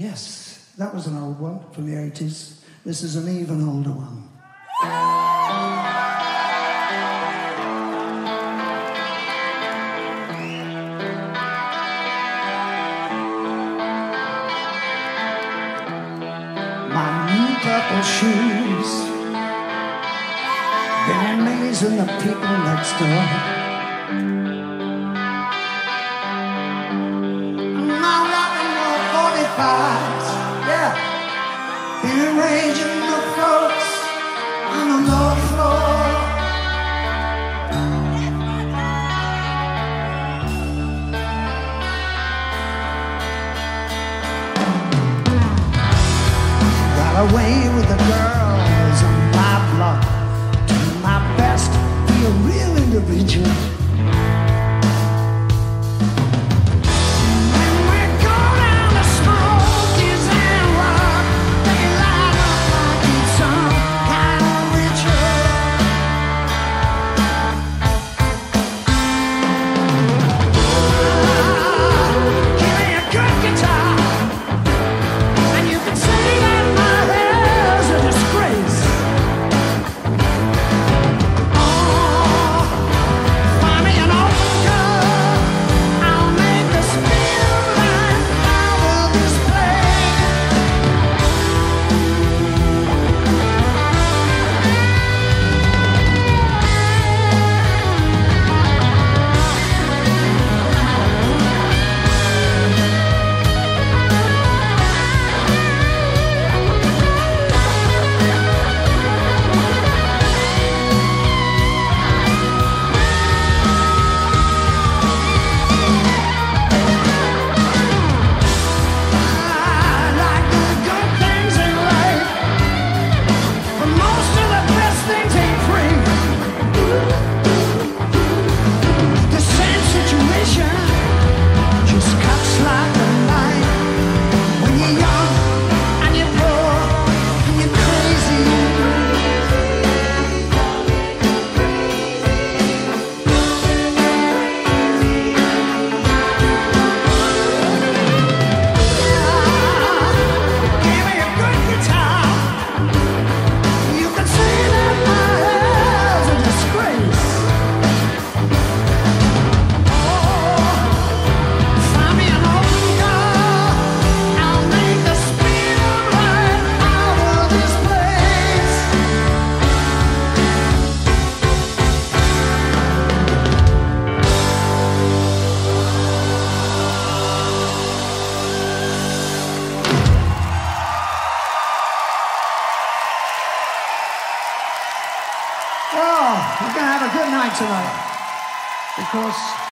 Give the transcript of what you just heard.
Yes, that was an old one from the 80s. This is an even older one. My new purple shoes been amazing the people next door. 45s, yeah, been arranging the folks on the lower floor. Got away with the girls on my block. Do my best, be a real individual. Oh, we're gonna have a good night tonight because.